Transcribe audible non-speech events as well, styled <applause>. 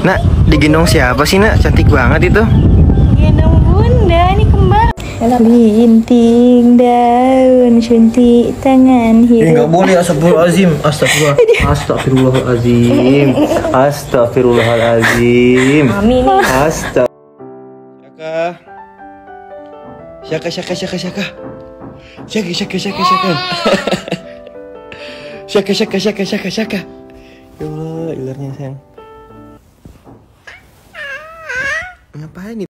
Nak, digendong siapa sih nak? Cantik banget itu. gendong bunda, ini kembar. Linting daun, suntik tangan hidup. boleh astagfirullahalazim. Astagfirullah. Astagfirullahalazim. Astagfirullahalazim. Mami nih. Astag. Syaka. Syaka syaka syaka syaka. Syaka syaka syaka syaka. <laughs> Syaka syaka syaka syaka syaka. Ya Allah, ularnya sayang. Ngapain nih?